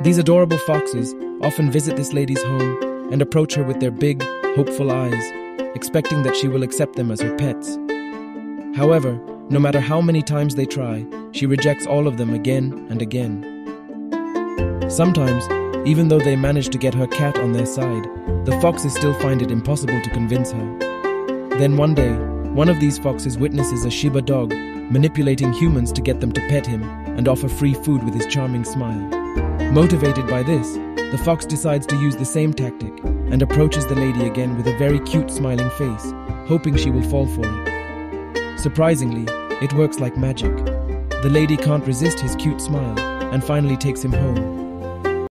These adorable foxes often visit this lady's home and approach her with their big, hopeful eyes, expecting that she will accept them as her pets. However, no matter how many times they try, she rejects all of them again and again. Sometimes, even though they manage to get her cat on their side, the foxes still find it impossible to convince her. Then one day, one of these foxes witnesses a Shiba dog manipulating humans to get them to pet him and offer free food with his charming smile. Motivated by this, the fox decides to use the same tactic and approaches the lady again with a very cute smiling face, hoping she will fall for it. Surprisingly, it works like magic. The lady can't resist his cute smile and finally takes him home,